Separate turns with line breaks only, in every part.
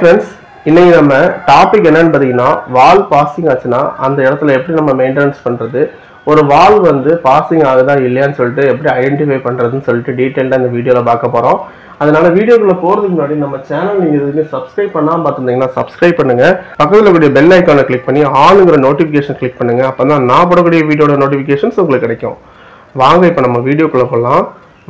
Friends இன்னைக்கு நம்ம topic என்னன்னு பார்த்தீங்கன்னா வால் பாசிங் ஆச்சுன்னா அந்த இடத்துல எப்படி நம்ம மெயின்டெனன்ஸ் பண்ணுறது ஒரு வால் வந்து பாசிங் ஆகுதா இல்லையான்னு சொல்லிட்டு எப்படி ஐடென்டிஃபை பண்ணுறதுன்னு சொல்லிட்டு டீட்டெயில்டாக இந்த வீடியோவில் பார்க்க போகிறோம் அதனால வீடியோக்குள்ளே போகிறதுக்கு முன்னாடி நம்ம சேனல் நீங்கள் எதுவுமே சப்ஸ்கிரைப் பண்ணாமல் பார்த்துருந்தீங்கன்னா சப்ஸ்கிரைப் பண்ணுங்க. பக்கத்தில் கூடிய பெல் ஐக்கானை கிளிக் பண்ணி ஆளுங்கிற நோட்டிஃபிகேஷன் கிளிக் பண்ணுங்க. அப்போ தான் நான் போடக்கூடிய வீடியோட நோட்டிஃபிகேஷன்ஸ் உங்களுக்கு கிடைக்கும். வாங்க இப்போ நம்ம வீடியோக்குள்ளே போகலாம்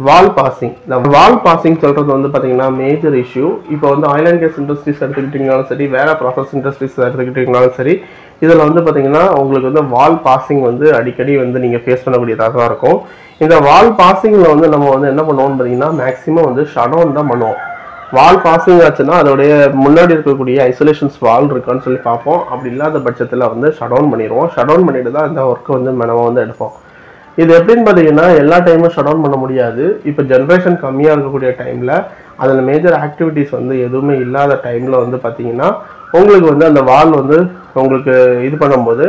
வால் பாசிங் இந்த வால் பாசிங் சொல்கிறது வந்து பார்த்தீங்கன்னா மேஜர் இஷ்யூ இப்போ வந்து ஆயில் அண்ட் கேஸ் இண்டஸ்ட்ரீஸ் எடுத்துக்கிட்டீங்கனாலும் சரி வேற ப்ராசஸ் இண்டஸ்ட்ரீஸ் எடுத்துக்கிட்டீங்கனாலும் சரி இதில் வந்து பார்த்தீங்கன்னா உங்களுக்கு வந்து வால் பாசிங் வந்து அடிக்கடி வந்து நீங்கள் ஃபேஸ் பண்ணக்கூடியதாக தான் இருக்கும். இந்த வால் பாசிங்கில் வந்து நம்ம வந்து என்ன பண்ணுவோம்னு பார்த்தீங்கன்னா மேக்ஸிமம் வந்து ஷடோன் தான் பண்ணுவோம். வால் பாசிங் ஆச்சுன்னா அதோடைய முன்னாடி இருக்கக்கூடிய ஐசோலேஷன்ஸ் வால் இருக்கான்னு சொல்லி பார்ப்போம். அப்படி இல்லாத பட்சத்தில் வந்து ஷடவுன் பண்ணிடுவோம். ஷடவுன் பண்ணிட்டு தான் இந்த ஒர்க்கை வந்து நம்ம வந்து எடுப்போம். இது எப்படின்னு பார்த்தீங்கன்னா எல்லா டைமும் ஷட் டவுன் பண்ண முடியாது. இப்போ ஜென்ரேஷன் கம்மியாக இருக்கக்கூடிய டைமில் அதில் மேஜர் ஆக்டிவிட்டீஸ் வந்து எதுவுமே இல்லாத டைமில் வந்து பார்த்தீங்கன்னா உங்களுக்கு வந்து அந்த வால் வந்து உங்களுக்கு இது பண்ணும்போது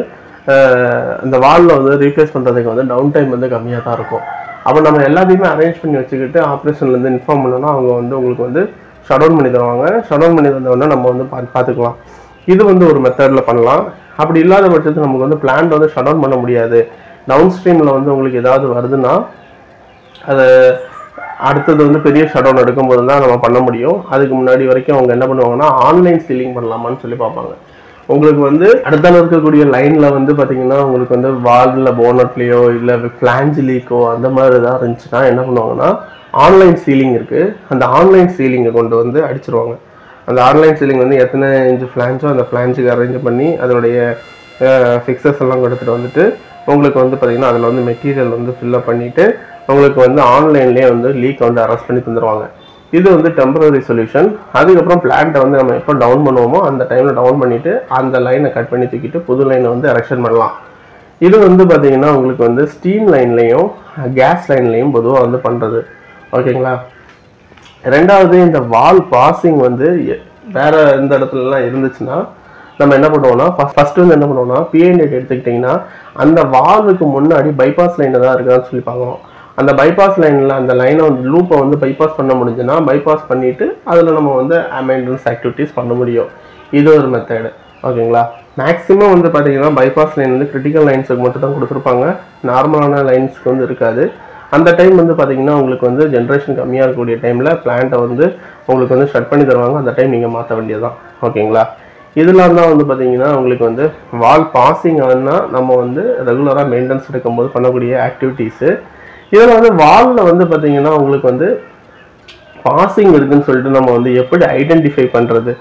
அந்த வாலில் வந்து ரீப்ளேஸ் பண்ணுறதுக்கு வந்து டவுன் டைம் வந்து கம்மியாக தான் இருக்கும். அப்போ நம்ம எல்லாத்தையுமே அரேஞ்ச் பண்ணி வச்சுக்கிட்டு ஆப்ரேஷன்லேருந்து இன்ஃபார்ம் பண்ணோன்னா அவங்க வந்து உங்களுக்கு வந்து ஷட் டவுன் பண்ணி தருவாங்க. ஷட் டவுன் பண்ணி தந்தோடனே நம்ம வந்து பா பார்த்துக்கலாம் இது வந்து ஒரு மெத்தடில் பண்ணலாம். அப்படி இல்லாத பட்சத்தில் நமக்கு வந்து பிளான் வந்து ஷட் டவுன் பண்ண முடியாது. டவுன் ஸ்ட்ரீமில் வந்து உங்களுக்கு ஏதாவது வருதுன்னா அதை அடுத்தது வந்து பெரிய ஷட் எடுக்கும்போது தான் நம்ம பண்ண முடியும். அதுக்கு முன்னாடி வரைக்கும் அவங்க என்ன பண்ணுவாங்கன்னா ஆன்லைன் சீலிங் பண்ணலாமான்னு சொல்லி பார்ப்பாங்க. உங்களுக்கு வந்து அடுத்தால இருக்கக்கூடிய லைனில் வந்து பார்த்தீங்கன்னா உங்களுக்கு வந்து வாலில் போனட்லேயோ இல்லை ஃப்ளாஞ்ச் லீக்கோ அந்த மாதிரி ஏதாவது இருந்துச்சுன்னா என்ன பண்ணுவாங்கன்னா ஆன்லைன் சீலிங் இருக்குது அந்த ஆன்லைன் சீலிங்கை கொண்டு வந்து அடிச்சிருவாங்க. அந்த ஆன்லைன் சீலிங் வந்து எத்தனை இன்ச்சு ஃப்ளான்ஸோ அந்த ஃப்ளான்ஸுக்கு அரேஞ்ச் பண்ணி அதனுடைய ஃபிக்சர்ஸ் எல்லாம் கொடுத்துட்டு வந்துட்டு உங்களுக்கு வந்து பார்த்தீங்கன்னா அதில் வந்து மெட்டீரியல் வந்து ஃபில்லப் பண்ணிவிட்டு உங்களுக்கு வந்து ஆன்லைன்லேயே வந்து லீக் வந்து அரெஸ்ட் பண்ணி தந்துடுவாங்க இது வந்து டெம்பரரி சொல்யூஷன் அதுக்கப்புறம் பிளான்ட்டை வந்து நம்ம எப்போ டவுன் பண்ணுவோமோ அந்த டைமில் டவுன் பண்ணிவிட்டு அந்த லைனை கட் பண்ணி தூக்கிட்டு புது லைனை வந்து எரெக்ஷன் பண்ணலாம். இது வந்து பார்த்திங்கன்னா உங்களுக்கு வந்து ஸ்டீம் லைன்லேயும் கேஸ் லைன்லேயும் பொதுவாக வந்து பண்ணுறது ஓகேங்களா ரெண்டாவது இந்த வால் பாசிங் வந்து வேறு எந்த இடத்துலலாம் இருந்துச்சுன்னா நம்ம என்ன பண்ணுவோம்னா ஃபர்ஸ்ட் வந்து என்ன பண்ணுவோம்னா பிஎன்டேட் எடுத்துக்கிட்டிங்கன்னா அந்த வால்வுக்கு முன்னாடி பைபாஸ் லைன் தான் இருக்கான்னு சொல்லி பார்க்கணும். அந்த பைபாஸ் லைனில் அந்த லைனை வந்து லூப்பை வந்து பைபாஸ் பண்ண முடிஞ்சுன்னா பைபாஸ் பண்ணிவிட்டு அதில் நம்ம வந்து மெயின்டெனன்ஸ் ஆக்டிவிட்டீஸ் பண்ண முடியும். இது ஒரு மெத்தடு ஓகேங்களா? மேக்ஸிமம் வந்து பார்த்தீங்கன்னா பைபாஸ் லைன் வந்து கிரிட்டிக்கல் லைன்ஸுக்கு மட்டும் தான் கொடுத்துருப்பாங்க நார்மலான லைன்ஸ்க்கு வந்து இருக்காது. அந்த டைம் வந்து பார்த்தீங்கன்னா உங்களுக்கு வந்து ஜென்ரேஷன் கம்மியாக இருக்கக்கூடிய டைமில் பிளான்ட்டை வந்து உங்களுக்கு வந்து ஷட் பண்ணி தருவாங்க. அந்த டைம் நீங்கள் மாற்ற வேண்டியது தான் ஓகேங்களா? இதெல்லாம் தான் வந்து பார்த்தீங்கன்னா உங்களுக்கு வந்து வால் பாசிங் ஆனால் நம்ம வந்து ரெகுலராக மெயின்டெனன்ஸ் எடுக்கும்போது பண்ணக்கூடிய ஆக்டிவிட்டீஸு இதில் வந்து வாலில் வந்து பார்த்தீங்கன்னா உங்களுக்கு வந்து பாசிங் இருக்குன்னு சொல்லிட்டு நம்ம வந்து எப்படி ஐடென்டிஃபை பண்ணுறது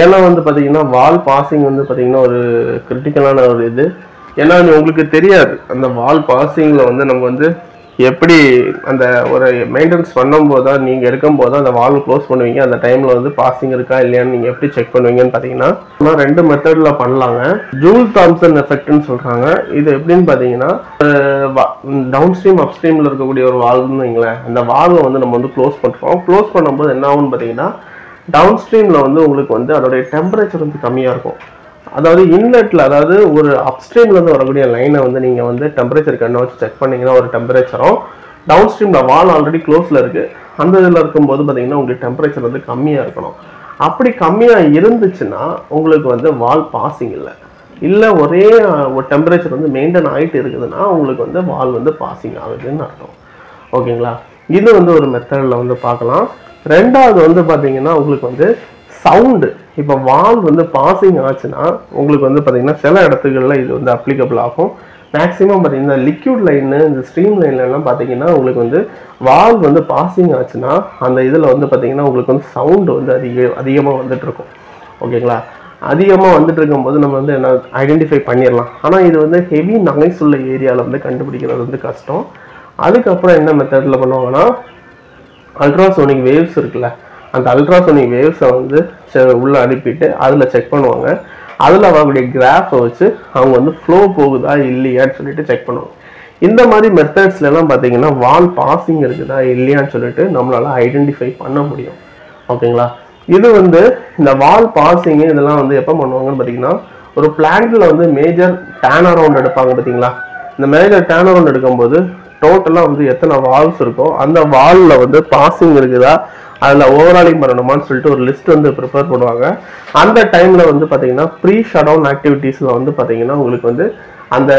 ஏன்னா வந்து பார்த்தீங்கன்னா வால் பாசிங் வந்து பார்த்தீங்கன்னா ஒரு கிரிட்டிக்கலான ஒரு இது. ஏன்னா அது உங்களுக்கு தெரியாது. அந்த வால் பாசிங்கில் வந்து நம்ம வந்து எப்படி அந்த ஒரு மெயின்டெனன்ஸ் பண்ணும்போது தான் நீங்கள் எடுக்கும்போது தான் அந்த வால் க்ளோஸ் பண்ணுவீங்க அந்த டைமில் வந்து பாசிங் இருக்கா இல்லையான்னு நீங்கள் எப்படி செக் பண்ணுவீங்கன்னு பார்த்தீங்கன்னா ரெண்டு மெத்தடில் பண்ணலாங்க. ஜூல் தாம்சன் எஃபெக்ட்னு சொல்கிறாங்க இது எப்படின்னு பார்த்தீங்கன்னா டவுன் ஸ்ட்ரீம் அப் ஸ்ட்ரீமில் இருக்கக்கூடிய ஒரு வால்வ்னு வைங்களேன் அந்த வால்வை வந்து நம்ம வந்து க்ளோஸ் பண்ணுறோம் க்ளோஸ் பண்ணும்போது என்ன ஆகும்னு பார்த்தீங்கன்னா டவுன் ஸ்ட்ரீமில் வந்து உங்களுக்கு வந்து அதோடைய டெம்பரேச்சர் வந்து கம்மியாக இருக்கும். அதாவது இன்லெட்டில் அதாவது ஒரு அப்ஸ்ட்ரீம்லேருந்து வரக்கூடிய லைனை வந்து நீங்கள் வந்து டெம்பரேச்சர் கண்ணை வச்சு செக் பண்ணீங்கன்னா ஒரு டெம்பரேச்சரும் டவுன் ஸ்ட்ரீமில் வால் ஆல்ரெடி க்ளோஸில் இருக்குது அந்த இதில் இருக்கும்போது பார்த்தீங்கன்னா உங்களுக்கு டெம்பரேச்சர் வந்து கம்மியாக இருக்கணும். அப்படி கம்மியாக இருந்துச்சுன்னா உங்களுக்கு வந்து வால் பாசிங் இல்லை. இல்லை ஒரே ஒரு டெம்பரேச்சர் வந்து மெயின்டைன் ஆகிட்டு இருக்குதுன்னா உங்களுக்கு வந்து வால் வந்து பாசிங் ஆகுதுன்னு அர்த்தம். ஓகேங்களா இது வந்து ஒரு மெத்தடில் வந்து பார்க்கலாம். ரெண்டாவது வந்து பார்த்தீங்கன்னா உங்களுக்கு வந்து சவுண்டு இப்போ வால் வந்து பாசிங் ஆச்சுன்னா உங்களுக்கு வந்து பார்த்தீங்கன்னா சில இடத்துகளில் இது வந்து அப்ளிகபிள் ஆகும். மேக்ஸிமம் பார்த்தீங்கன்னா லிக்யூட் லைனு இந்த ஸ்ட்ரீம் லைன்லலாம் பார்த்தீங்கன்னா உங்களுக்கு வந்து வால் வந்து பாசிங் ஆச்சுன்னா அந்த இதில் வந்து பார்த்தீங்கன்னா உங்களுக்கு வந்து சவுண்டு வந்து அதிக அதிகமாக வந்துட்டுருக்கும் ஓகேங்களா? அதிகமாக வந்துட்டு இருக்கும்போது நம்ம வந்து என்ன ஐடென்டிஃபை பண்ணிடலாம். ஆனால் இது வந்து ஹெவி நாய்ஸ் உள்ள ஏரியாவில் வந்து கண்டுபிடிக்கிறது வந்து கஷ்டம். அதுக்கப்புறம் என்ன மெத்தடில் பண்ணுவாங்கன்னா அல்ட்ராசோனிக் வேவ்ஸ் இருக்குல்ல அந்த அல்ட்ராசோனிக் வேவ்ஸை வந்து உள்ளே உள்ள அனுப்பிட்டு அதில் செக் பண்ணுவாங்க. அதில் அவங்களுடைய கிராஃபை வச்சு அவங்க வந்து ஃப்ளோ போகுதா இல்லையான்னு சொல்லிட்டு செக் பண்ணுவாங்க. இந்த மாதிரி மெத்தட்ஸ்ல பார்த்தீங்கன்னா வால் பாசிங் இருக்குதா இல்லையான்னு சொல்லிட்டு நம்மளால ஐடென்டிஃபை பண்ண முடியும். ஓகேங்களா? இது வந்து இந்த வால் பாசிங் இதெல்லாம் வந்து எப்போ பண்ணுவாங்கன்னு பார்த்தீங்கன்னா ஒரு பிளான்ட்ல வந்து மேஜர் டேன் அரவுண்ட் எடுப்பாங்க பார்த்தீங்களா இந்த மேஜர் டேன் அரவுண்ட் எடுக்கும்போது டோட்டலாக வந்து எத்தனை வால்ஸ் இருக்கோ அந்த வாலில் வந்து பாசிங் இருக்குதா அதில் ஓவராலிங் பண்ணணுமான்னு சொல்லிட்டு ஒரு லிஸ்ட் வந்து ப்ரிப்பேர் பண்ணுவாங்க. அந்த டைமில் வந்து பார்த்தீங்கன்னா ப்ரீ ஷட் டவுன் ஆக்டிவிட்டீஸில் வந்து பார்த்தீங்கன்னா உங்களுக்கு வந்து அந்த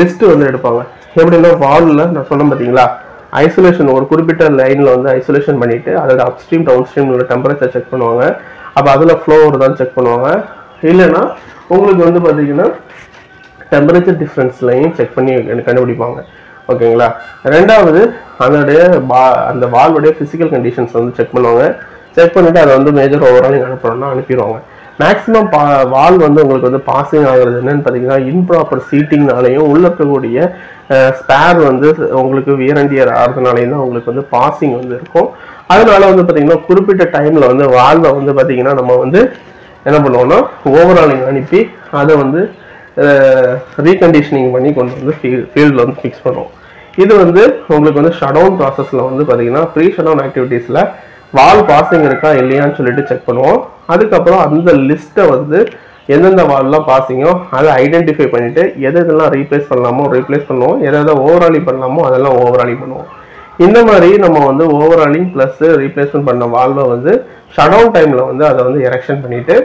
லிஸ்ட்டு வந்து எடுப்பாங்க. எப்படின்னா வாலில் நான் சொன்னேன் பார்த்தீங்களா ஐசோலேஷன் ஒரு குறிப்பிட்ட லைனில் வந்து ஐசோலேஷன் பண்ணிவிட்டு அதோட upstream downstream temperature check பண்ணுவாங்க. அப்போ அதில் ஃப்ளோ வருதான்னு செக் பண்ணுவாங்க. இல்லைன்னா உங்களுக்கு வந்து பார்த்தீங்கன்னா டெம்பரேச்சர் டிஃப்ரென்ஸ்லையும் செக் பண்ணி கண்டுபிடிப்பாங்க. ஓகேங்களா? ரெண்டாவது அதோடைய பா அந்த வால்வுடைய ஃபிசிக்கல் கண்டிஷன்ஸ் வந்து செக் பண்ணுவாங்க. செக் பண்ணிட்டு அதை வந்து மேஜர் ஓவரால் அனுப்பணும்னா அனுப்பிடுவாங்க. மேக்ஸிமம் பா வால் வந்து உங்களுக்கு வந்து பாசிங் ஆகுறது என்னன்னு பார்த்தீங்கன்னா இம்ப்ராப்பர் சீட்டிங்னாலையும் உள்ள இருக்கக்கூடிய ஸ்பேர் வந்து உங்களுக்கு வியரண்டியர் ஆகிறதுனாலையும் தான் உங்களுக்கு வந்து பாசிங் வந்து இருக்கும். அதனால வந்து பார்த்தீங்கன்னா குறிப்பிட்ட டைமில் வந்து வால்வை வந்து பார்த்தீங்கன்னா நம்ம வந்து என்ன பண்ணுவோம்னா ஓவராலிங் அனுப்பி அதை வந்து ரீகண்டிஷனிங் பண்ணி கொண்டு வந்து ஃபீல்டில் வந்து ஃபிக்ஸ் பண்ணுவோம். இது வந்து உங்களுக்கு வந்து ஷட் டவுன் ப்ராசஸில் வந்து பார்த்தீங்கன்னா ப்ரீ ஷட் டவுன் ஆக்டிவிட்டீஸில் வால் பாசிங் இருக்கா இல்லையான்னு சொல்லிட்டு செக் பண்ணுவோம். அதுக்கப்புறம் அந்த லிஸ்ட்டை வந்து எந்தெந்த வால்லாம் பாசிங்கோ அதை ஐடென்டிஃபை பண்ணிவிட்டு எது எதெல்லாம் ரீப்ளேஸ் பண்ணலாமோ ரீப்ளேஸ் பண்ணுவோம். எதை எதை ஓவராலி பண்ணலாமோ அதெல்லாம் ஓவராலி பண்ணுவோம். இந்த மாதிரி நம்ம வந்து ஓவராலிங் ப்ளஸ் ரீப்ளேஸ்மெண்ட் பண்ண வால்வை வந்து ஷட் டவுன் டைமில் வந்து அதை வந்து எரெக்ஷன் பண்ணிவிட்டு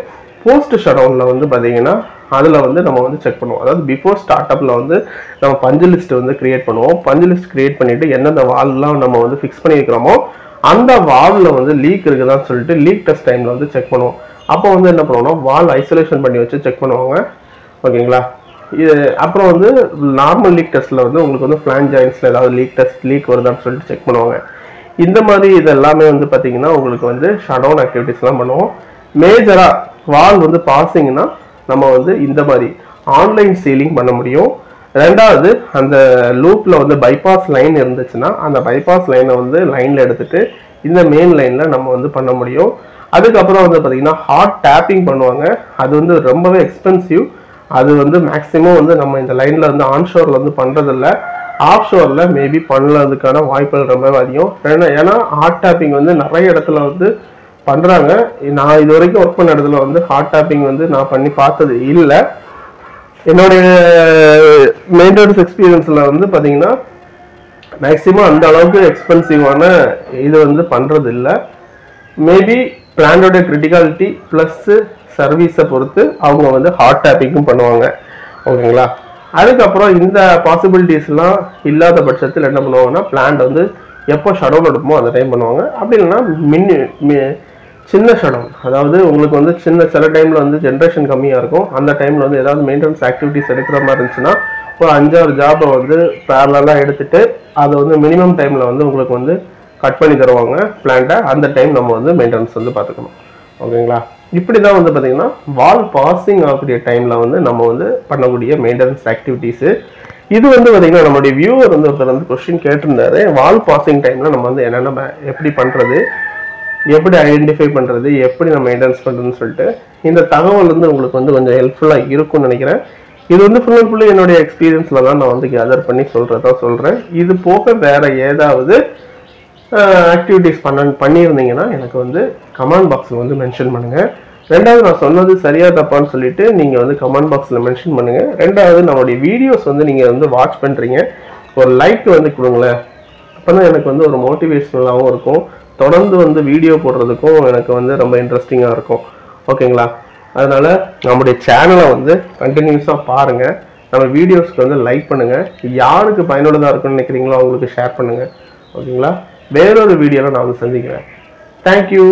போஸ்ட் ஷடவுனில் வந்து பார்த்தீங்கன்னா அதில் வந்து நம்ம வந்து செக் பண்ணுவோம். அதாவது பிஃபோர் ஸ்டார்ட் அப்பில் வந்து நம்ம பஞ்சு லிஸ்ட் வந்து கிரியேட் பண்ணுவோம். பஞ்சு லிஸ்ட் கிரியேட் பண்ணிவிட்டு எந்தெந்த வால்லாம் நம்ம வந்து ஃபிக்ஸ் பண்ணியிருக்கிறோமோ அந்த வால்வில் வந்து லீக் இருக்குதான்னு சொல்லிட்டு லீக் டெஸ்ட் டைமில் வந்து செக் பண்ணுவோம். அப்போ வந்து என்ன பண்ணுவோம்னா வால் ஐசோலேஷன் பண்ணி வச்சு செக் பண்ணுவாங்க. ஓகேங்களா? இது அப்புறம் வந்து நார்மல் லீக் டெஸ்ட்டில் வந்து உங்களுக்கு வந்து ஃபிளான் ஜாயின்ஸில் ஏதாவது லீக் டெஸ்ட் லீக் வருதான்னு சொல்லிட்டு செக் பண்ணுவாங்க. இந்த மாதிரி இது எல்லாமே வந்து பார்த்தீங்கன்னா உங்களுக்கு வந்து ஷடவுன் ஆக்டிவிட்டீஸ்லாம் பண்ணுவோம். மேஜராக வால் வந்து பாசிங்கன்னா நம்ம வந்து இந்த மாதிரி ஆன்லைன் சீலிங் பண்ண முடியும். ரெண்டாவது அந்த லூப்பில் வந்து பைபாஸ் லைன் இருந்துச்சுன்னா அந்த பைபாஸ் லைனை வந்து லைனில் எடுத்துகிட்டு இந்த மெயின் லைனில் நம்ம வந்து பண்ண முடியும். அதுக்கப்புறம் வந்து பார்த்தீங்கன்னா ஹார்ட் டேப்பிங் பண்ணுவாங்க. அது வந்து ரொம்பவே எக்ஸ்பென்சிவ் அது வந்து மேக்ஸிமம் வந்து நம்ம இந்த லைனில் வந்து ஆன்ஷோரில் வந்து பண்ணுறதில்ல ஆஃப் ஷோரில் மேபி பண்ணதுக்கான வாய்ப்புகள் ரொம்பவே அதிகம். ஏன்னா ஏன்னா ஹார்ட் டேப்பிங் வந்து நிறைய இடத்துல வந்து பண்ணுறாங்க நான் இது வரைக்கும் ஒர்க் பண்ண இடத்துல வந்து ஹார்ட் டேப்பிங் வந்து நான் பண்ணி பார்த்தது இல்லை. என்னுடைய மெயின்டெனன்ஸ் எக்ஸ்பீரியன்ஸில் வந்து பார்த்தீங்கன்னா மேக்ஸிமம் அந்த அளவுக்கு எக்ஸ்பென்சிவான இது வந்து பண்ணுறது இல்லை. மேபி பிளானோட கிரிட்டிகாலிட்டி ப்ளஸ்ஸு சர்வீஸை பொறுத்து அவங்க வந்து ஹார்ட் டேப்பிங்கும் பண்ணுவாங்க. ஓகேங்களா? அதுக்கப்புறம் இந்த பாசிபிலிட்டிஸ்லாம் இல்லாத பட்சத்தில் என்ன பண்ணுவாங்கன்னா பிளான்ட் வந்து எப்போ ஷடவுன் எடுப்போமோ அந்த டைம் பண்ணுவாங்க. அப்படி இல்லைன்னா மின் மி- சின்ன ஷடவுன் அதாவது உங்களுக்கு வந்து சின்ன சில டைமில் வந்து ஜென்ரேஷன் கம்மியாக இருக்கும். அந்த டைமில் வந்து ஏதாவது மெயின்டெனன்ஸ் ஆக்டிவிட்டிஸ் எடுக்கிற மாதிரி இருந்துச்சுன்னா ஒரு அஞ்சாறு ஜாபை வந்து பேரலாக எடுத்துட்டு அதை வந்து மினிமம் டைமில் வந்து உங்களுக்கு வந்து கட் பண்ணி தருவாங்க பிளான்ட்டை அந்த டைம் நம்ம வந்து மெயின்டெனன்ஸ் வந்து பார்த்துக்கணும். ஓகேங்களா? இப்படி தான் வந்து பார்த்தீங்கன்னா வால் பாசிங் ஆகக்கூடிய டைமில் வந்து நம்ம வந்து பண்ணக்கூடிய மெயின்டெனன்ஸ் ஆக்டிவிட்டீஸு இது வந்து பார்த்தீங்கன்னா நம்மளுடைய வியூவர் வந்து ஒருத்தர் வந்து கொஸ்டின் கேட்டிருந்தாரு. வால் பாசிங் டைமில் நம்ம வந்து என்னென்ன ப- எப்படி பண்ணுறது எப்படி ஐடென்டிஃபை பண்ணுறது எப்படி நம்ம மெயின்டெனன்ஸ் பண்ணுறதுன்னு சொல்லிட்டு இந்த தகவல் வந்து உங்களுக்கு வந்து கொஞ்சம் ஹெல்ப்ஃபுல்லாக இருக்கும்னு நினைக்கிறேன். இது வந்து ஃபுல் அண்ட் ஃபுல்லு என்னுடைய எக்ஸ்பீரியன்ஸில் தான் நான் வந்து கேதர் பண்ணி சொல்கிறதா சொல்கிறேன் இது போக வேறு ஏதாவது ஆக்டிவிட்டீஸ் பண்ண பண்ணியிருந்தீங்கன்னா எனக்கு வந்து கமெண்ட் பாக்ஸில் வந்து மென்ஷன் பண்ணுங்கள் ரெண்டாவது நான் சொன்னது சரியா தப்பான்னு சொல்லிட்டு நீங்கள் வந்து கமெண்ட் பாக்ஸில் மென்ஷன் பண்ணுங்கள் ரெண்டாவது நம்மளுடைய வீடியோஸ் வந்து நீங்கள் வந்து வாட்ச் பண்ணுறீங்க ஒரு லைக் வந்து கொடுங்களேன். அப்போ தான் எனக்கு வந்து ஒரு மோட்டிவேஷ்னலாகவும் இருக்கும். தொடர்ந்து வந்து வீடியோ போடுறதுக்கும் எனக்கு வந்து ரொம்ப இன்ட்ரெஸ்டிங்காக இருக்கும். ஓகேங்களா அதனால் நம்முடைய சேனலை வந்து கண்டினியூஸாக பாருங்கள் நம்ம வீடியோஸ்க்கு வந்து லைக் பண்ணுங்கள் யாருக்கு பயனுள்ளதாக இருக்குன்னு நினைக்கிறீங்களோ அவங்களுக்கு ஷேர் பண்ணுங்கள் ஓகேங்களா வேறொரு வீடியோவில் நான் வந்து சந்திக்கிறேன். தேங்க்யூ